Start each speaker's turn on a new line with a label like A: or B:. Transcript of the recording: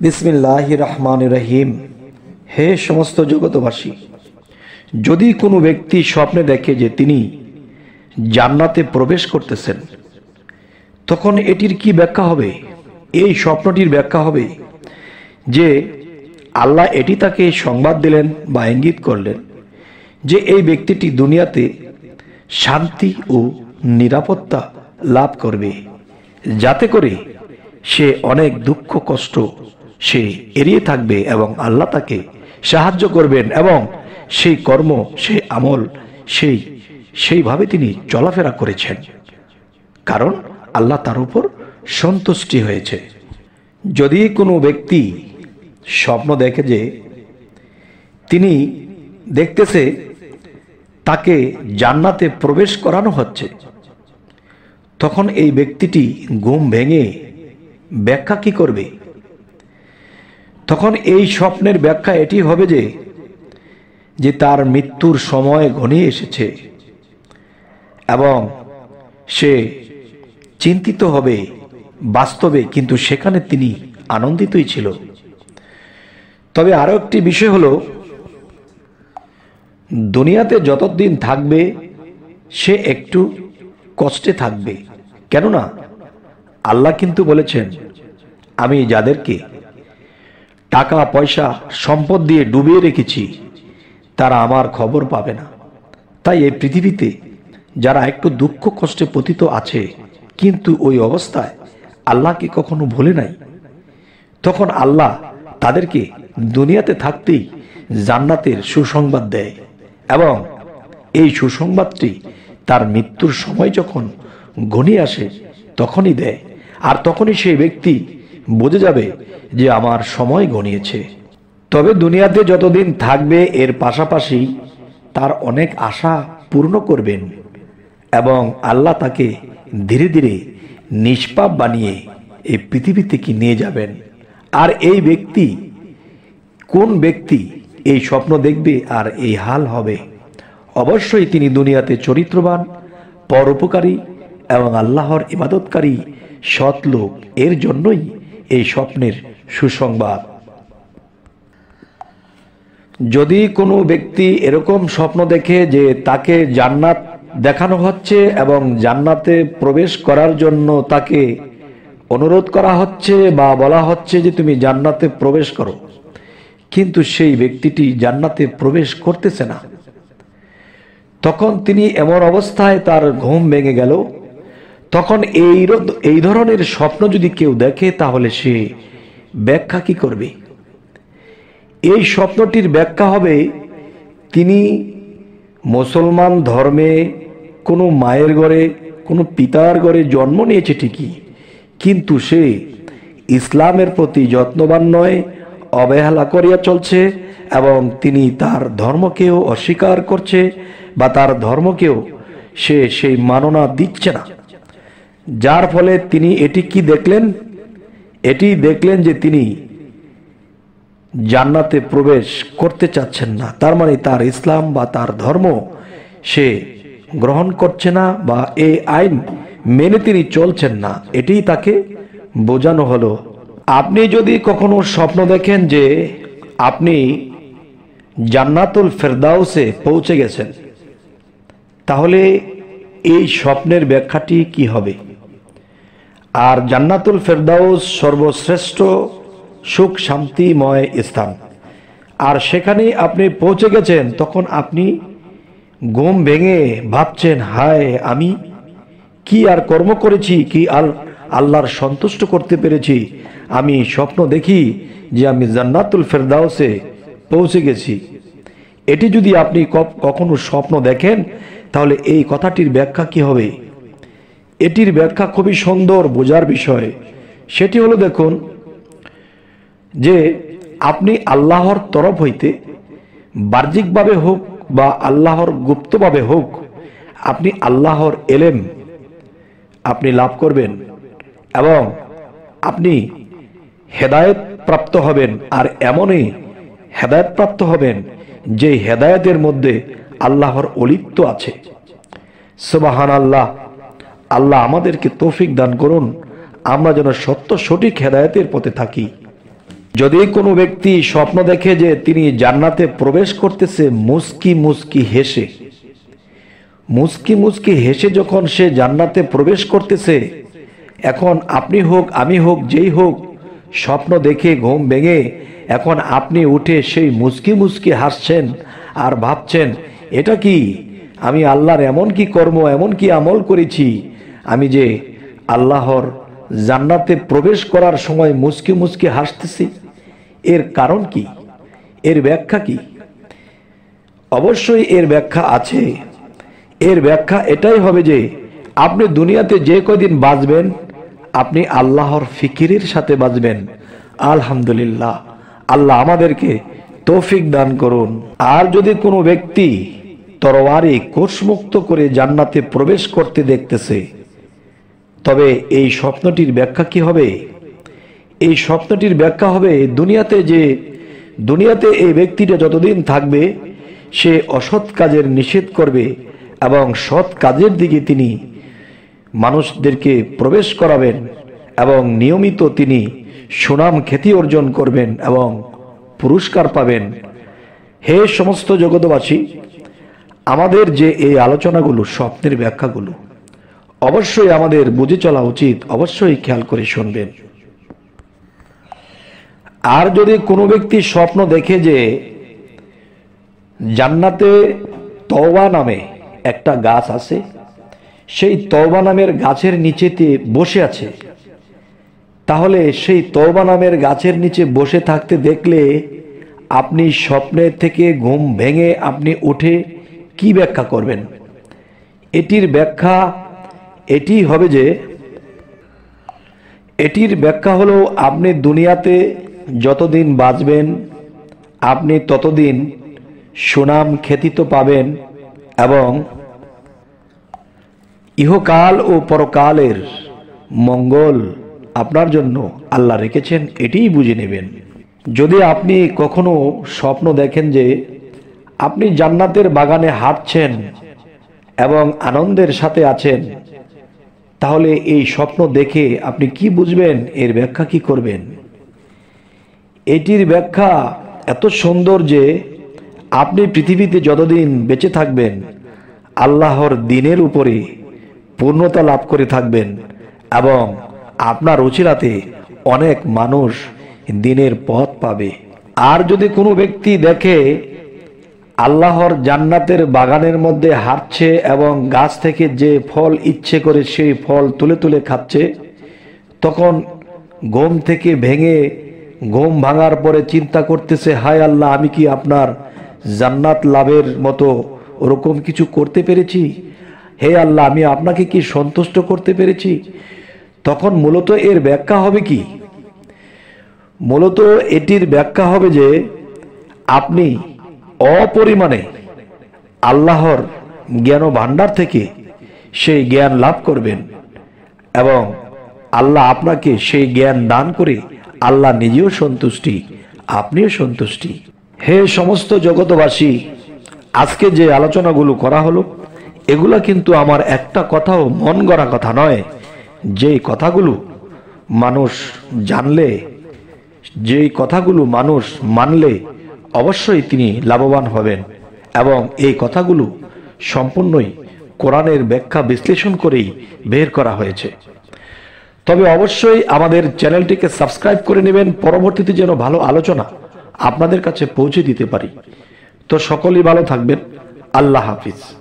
A: বিসমিল্লাহ রহমান রহিম। হে সমস্ত জগতবাসী যদি কোনো ব্যক্তি স্বপ্নে দেখে যে তিনি জান্নাতে প্রবেশ করতেছেন, তখন এটির কি ব্যাখ্যা হবে? এই স্বপ্নটির ব্যাখ্যা হবে যে আল্লাহ এটি তাকে সংবাদ দিলেন বা ইঙ্গিত করলেন যে এই ব্যক্তিটি দুনিয়াতে শান্তি ও নিরাপত্তা লাভ করবে, যাতে করে সে অনেক দুঃখ, কষ্ট সে এড়িয়ে থাকবে এবং আল্লাহ তাকে সাহায্য করবেন এবং সেই কর্ম সেই আমল, সেই, সেইভাবে তিনি চলাফেরা করেছেন। কারণ আল্লাহ তার উপর সন্তুষ্টি হয়েছে। যদি কোনো ব্যক্তি স্বপ্ন দেখে যে তিনি দেখতেছে তাকে জান্নাতে প্রবেশ করানো হচ্ছে, তখন এই ব্যক্তিটি ঘুম ভেঙে ব্যাখ্যা কি করবে? তখন এই স্বপ্নের ব্যাখ্যা এটি হবে যে যে তার মৃত্যুর সময় ঘনিয়ে এসেছে এবং সে চিন্তিত হবে বাস্তবে, কিন্তু সেখানে তিনি আনন্দিতই ছিল। তবে আরও একটি বিষয় হলো, দুনিয়াতে যতদিন থাকবে, সে একটু কষ্টে থাকবে। কেননা, আল্লাহ কিন্তু বলেছেন, আমি যাদেরকে টাকা, পয়সা, সম্পদ দিয়ে ডুবিয়ে রেখেছি, তারা আমার খবর পাবে না। তাই এই পৃথিবীতে যারা একটু দুঃখ কষ্টে পতিত আছে, কিন্তু ওই অবস্থায় আল্লাহকে কখনো ভুলে নাই। তখন আল্লাহ তাদেরকে দুনিয়াতে থাকতেই জান্নাতের সুসংবাদ দেয় এবং এই সুসংবাদটি তার মৃত্যুর সময় যখন ঘনিয়ে আসে, তখনই দেয়। আর তখনই সেই ব্যক্তি বুঝে যাবে যে আমার সময় ঘনিয়েছে তবে দুনিয়াতে যতদিন থাকবে, এর পাশাপাশি তার অনেক আশা পূর্ণ করবেন এবং আল্লাহ তাকে ধীরে ধীরে নিষ্পাপ বানিয়ে এই পৃথিবী থেকে নিয়ে যাবেন। আর এই ব্যক্তি, কোন ব্যক্তি এই স্বপ্ন দেখবে আর এই হাল হবে? অবশ্যই তিনি দুনিয়াতে চরিত্রবান, পরোপকারী এবং আল্লাহর ইবাদতকারী সৎ লোক এর জন্যই এই স্বপ্নের সুসংবাদ। যদি কোনো ব্যক্তি এরকম স্বপ্ন দেখে যে তাকে জান্নাত দেখানো হচ্ছে এবং জান্নাতে প্রবেশ করার জন্য তাকে অনুরোধ করা হচ্ছে বা বলা হচ্ছে যে তুমি জান্নাতে প্রবেশ করো, কিন্তু সেই ব্যক্তিটি জান্নাতে প্রবেশ করতেছে না, তখন তিনি এমন অবস্থায় তার ঘুম ভেঙে গেল তখন এই এই ধরনের স্বপ্ন যদি কেউ দেখে, তাহলে সে ব্যাখ্যা কি করবে? এই স্বপ্নটির ব্যাখ্যা হবে, তিনি মুসলমান ধর্মে কোনো মায়ের ঘরে, কোনো পিতার ঘরে জন্ম নিয়েছে ঠিকই, কিন্তু সে ইসলামের প্রতি যত্নবান নয়, অবহেলা করিয়া চলছে এবং তিনি তার ধর্মকেও অস্বীকার করছে বা তার ধর্মকেও সে সেই মাননা দিচ্ছে না। যার ফলে তিনি এটি কি দেখলেন? এটি দেখলেন যে তিনি জান্নাতে প্রবেশ করতে চাচ্ছেন না। তার মানে তার ইসলাম বা তার ধর্ম সে গ্রহণ করছে না বা এই আইন মেনে তিনি চলছেন না। এটি তাকে বোঝানো হলো। আপনি যদি কখনো স্বপ্ন দেখেন যে আপনি জান্নাতুল ফেরদাউসে পৌঁছে গেছেন, তাহলে এই স্বপ্নের ব্যাখ্যাটি কি হবে? আর জান্নাতুল ফেরদাউস সর্বশ্রেষ্ঠ সুখ, শান্তিময় স্থান। আর সেখানে আপনি পৌঁছে গেছেন, তখন আপনি ঘুম ভেঙে ভাবছেন, হায়, আমি কি আর কর্ম করেছি, কি আল, আল্লাহর সন্তুষ্ট করতে পেরেছি? আমি স্বপ্ন দেখি যে আমি জান্নাতুল ফেরদাউসে পৌঁছে গেছি। এটি যদি আপনি কখনো স্বপ্ন দেখেন, তাহলে এই কথাটির ব্যাখ্যা কি হবে? এটির ব্যাখ্যা খুবই সুন্দর, বোঝার বিষয়। সেটি হলো দেখুন যে আপনি আল্লাহর তরফ হইতে বাহ্যিকভাবে হোক বা আল্লাহর গুপ্তভাবে হোক, আপনি আল্লাহর এলেম আপনি লাভ করবেন এবং আপনি হেদায়ত প্রাপ্ত হবেন আর এমনই হেদায়ত প্রাপ্ত হবেন যে হেদায়তের মধ্যে আল্লাহর অলিপ্ত আছে। সুবাহান আল্লাহ আল্লাহ আমাদেরকে তৌফিক দান করুন। আমরা যেন সত্য, সঠিক হেদায়তের পথে থাকি। যদি কোনো ব্যক্তি স্বপ্ন দেখে যে তিনি জান্নাতে প্রবেশ করতেছে, মুস্কি মুস্কি হেসে। মুস্কি মুস্কি হেসে যখন সে জান্নাতে প্রবেশ করতেছে, এখন আপনি হোক, আমি হোক, যেই হোক, স্বপ্ন দেখে ঘুম ভেঙে এখন আপনি উঠে সেই মুস্কি মুস্কি হাসছেন আর ভাবছেন, এটা কি? আমি আল্লাহর এমন কি কর্ম, এমন কি আমল করেছি আমি যে আল্লাহর জান্নাতে প্রবেশ করার সময় মুস্কি মুস্কি হাসতেছি, এর কারণ কি? এর ব্যাখ্যা কি? অবশ্যই এর ব্যাখ্যা আছে। এর ব্যাখ্যা এটাই হবে যে, আপনি দুনিয়াতে যে কদিন বাঁচবেন, আপনি আল্লাহর ফিকিরের সাথে বাঁচবেন। আলহামদুলিল্লাহ। আল্লাহ আমাদেরকে তৌফিক দান করুন। আর যদি কোনো ব্যক্তি তরবারি কোষমুক্ত করে জান্নাতে প্রবেশ করতে দেখতেছে তবে এই স্বপ্নটির ব্যাখ্যা কি হবে? এই স্বপ্নটির ব্যাখ্যা হবে দুনিয়াতে যে, দুনিয়াতে এই ব্যক্তিটা যতদিন থাকবে, সে অসৎ কাজের নিষেধ করবে এবং সৎ কাজের দিকে তিনি মানুষদেরকে প্রবেশ করাবেন এবং নিয়মিত তিনি সুনাম খ্যাতি অর্জন করবেন এবং পুরস্কার পাবেন। হে সমস্ত জগতবাসী আমাদের যে এই আলোচনাগুলো, স্বপ্নের ব্যাখ্যাগুলো অবশ্যই আমাদের বুঝে চলা উচিত, অবশ্যই খেয়াল করে শুনবেন। আর যদি কোনো ব্যক্তি স্বপ্ন দেখে যে জান্নাতে তওবা নামে একটা গাছ আছে, সেই তওবা নামের গাছের নিচেতে বসে আছে, তাহলে সেই তওবা নামের গাছের নিচে বসে থাকতে দেখলে আপনি স্বপ্নের থেকে ঘুম ভেঙে আপনি উঠে কি ব্যাখ্যা করবেন? এটির ব্যাখ্যা এটি হবে যে, এটির ব্যাখ্যা হলো, আপনি দুনিয়াতে যতদিন বাঁচবেন, আপনি ততদিন সুনাম খ্যাতিত পাবেন এবং ইহকাল ও পরকালের মঙ্গল আপনার জন্য আল্লাহ রেখেছেন, এটিই বুঝে নেবেন। যদি আপনি কখনো স্বপ্ন দেখেন যে, আপনি জান্নাতের বাগানে হাঁটছেন এবং আনন্দের সাথে আছেন তাহলে এই স্বপ্ন দেখে আপনি কি বুঝবেন? এর ব্যাখ্যা কি করবেন? এটির ব্যাখ্যা এত সুন্দর যে আপনি পৃথিবীতে যতদিন বেঁচে থাকবেন, আল্লাহর দিনের উপরে পূর্ণতা লাভ করে থাকবেন এবং আপনার উচিরাতে অনেক মানুষ দিনের পথ পাবে। আর যদি কোনো ব্যক্তি দেখে আল্লাহর জান্নাতের বাগানের মধ্যে হাঁটছে এবং গাছ থেকে যে ফল ইচ্ছে করে সেই ফল তুলে তুলে খাচ্ছে, তখন ঘুম থেকে ভেঙে ঘুম ভাঙার পরে চিন্তা করতেছে, হায় আল্লাহ, আমি কি আপনার জান্নাত লাভের মতো ওরকম কিছু করতে পেরেছি? হে আল্লাহ, আমি আপনাকে কি সন্তুষ্ট করতে পেরেছি? তখন মূলত এর ব্যাখ্যা হবে কি? মূলত এটির ব্যাখ্যা হবে যে, আপনি অপরিমাণে আল্লাহর জ্ঞান ভাণ্ডার থেকে সেই জ্ঞান লাভ করবেন এবং আল্লাহ আপনাকে সেই জ্ঞান দান করে আল্লাহ নিজেও সন্তুষ্টি, আপনিও সন্তুষ্টি। হে সমস্ত জগতবাসী আজকে যে আলোচনাগুলো করা হলো, এগুলা কিন্তু আমার একটা কথাও মন গড়া কথা নয়। যেই কথাগুলো মানুষ জানলে, যেই কথাগুলো মানুষ মানলে অবশ্যই তিনি লাভবান হবেন এবং এই কথাগুলো সম্পূর্ণই কোরআনের ব্যাখ্যা বিশ্লেষণ করেই বের করা হয়েছে। তবে অবশ্যই আমাদের চ্যানেলটিকে সাবস্ক্রাইব করে নেবেন, পরবর্তীতে যেন ভালো আলোচনা আপনাদের কাছে পৌঁছে দিতে পারি। তো সকলেই ভালো থাকবেন। আল্লাহ হাফিজ।